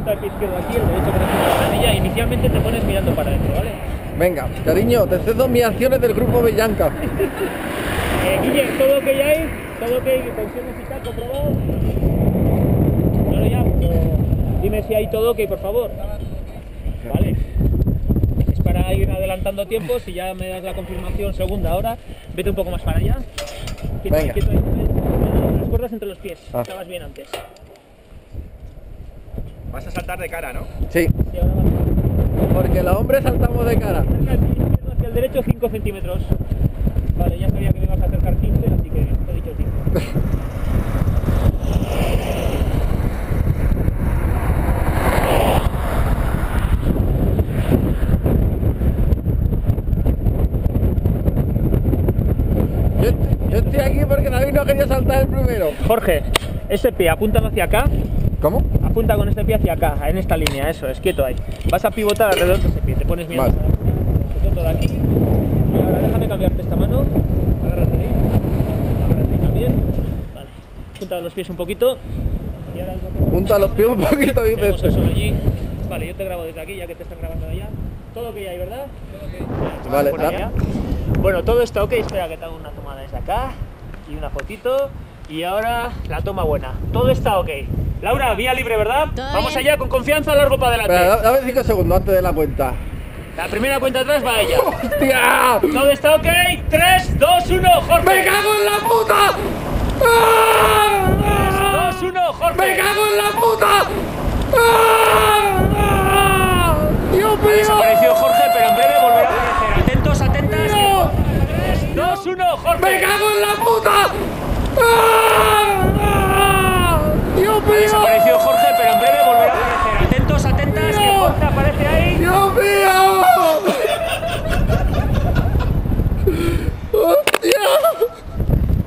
punta del pie izquierdo aquí, el derecho por encima de la canilla. Inicialmente te pones mirando para adentro, ¿vale? Venga, cariño, te cedo mis acciones del grupo Bellanca. Eh, Guille, todo ok ahí, todo ok, tensiones y tal, comprobado. Bueno, ya, pero dime si hay todo ok, por favor. Vale. Es para ir adelantando tiempo, si ya me das la confirmación segunda hora, vete un poco más para allá. Quieto, Venga. quieto. las cuerdas entre los pies, Ah. estabas bien antes. Vas a saltar de cara, ¿no? Sí, porque los hombres saltamos de cara. Hacia el derecho 5 centímetros. Vale, ya sabía que me ibas a acercar 15, así que te he dicho 5. Yo, estoy- yo estoy aquí porque David no quería saltar el primero. Jorge, ese pie apunta hacia acá, ¿Cómo? apunta con este pie hacia acá, en esta línea, eso, es quieto ahí. Vas a pivotar alrededor de ese pie, te pones bien. Vale. Sujeto de aquí. Y ahora déjame cambiarte esta mano. Agárrate ahí. Agárrate ahí también. Vale. Junta los pies un poquito. Y ahora Junta los pies un poquito, dices. Eso allí. Vale, yo te grabo desde aquí, ya que te están grabando allá. Todo que hay, ¿verdad? Todo Vale. Bueno, todo está ok. Espera que te hago una tomada desde acá y una fotito. Y ahora la toma buena. Todo está ok. Laura, vía libre, ¿verdad? Todo Vamos bien. allá con confianza, largo para adelante. Da- dame 5 segundos antes de la cuenta. La primera cuenta atrás va ella. ¡Hostia! Todo está ok. 3, 2, 1, Jorge. ¡Me cago en la puta! ¡Ah! 2, 1, Jorge. ¡Me cago en la puta! ¡Ah! ¡Ah! ¡Dios mío! Desapareció Jorge, pero en breve volverá a aparecer. Atentos, atentas. ¡No! 3, 2, 1, Jorge. ¡Me cago en la puta! ¡Ah! ¡Ah! ¡Dios mío! Desapareció Jorge, pero en breve volverá a aparecer. Atentos, atentas, que. Jorge aparece ahí. ¡Dios mío! ¡Hostia!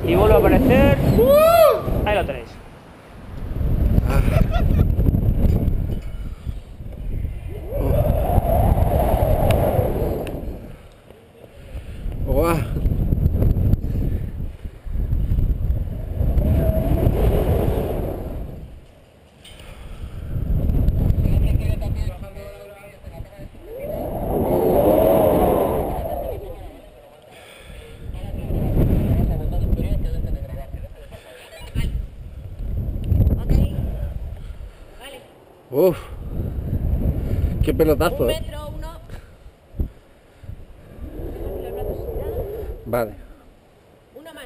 Y vuelve a aparecer. ¡Uh! Ahí lo tenéis. Guau. Ok. Vale. Uf. Qué pelotazo, Un eh. metro, uno. Vale. Uno más.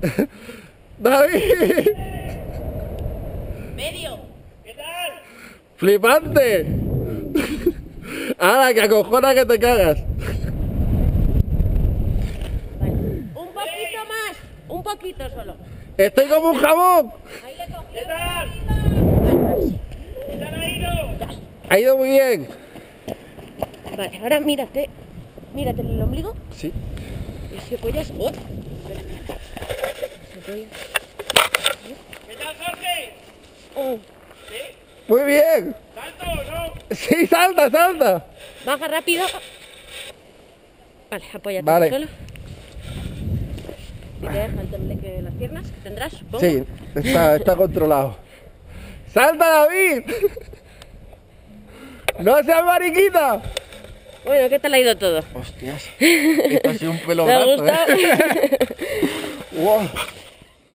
¡David! Medio. ¡Flipante! ¡Ahora que acojona que te cagas! Vale. Un poquito más. Un poquito solo. ¡Estoy como un jamón! Ahí Ha ido muy bien. Vale, ahora mírate. Mírate el ombligo. Sí. Y si apoyas. ¡Oh! Espera. Si apoyas. ¿Qué tal, Jorge? Oh. Muy bien. ¿Salto o no? Sí, salta, salta. Baja rápido. Vale, apóyate Vale. suelo. Y te deja el de las piernas que tendrás, supongo. Sí, está, está controlado. ¡Salta, David! ¡No seas mariquita! Bueno, ¿qué tal ha ido todo? Hostias, esto ha sido un ¿Te ha pelotazo, gustado? ¿eh? Wow.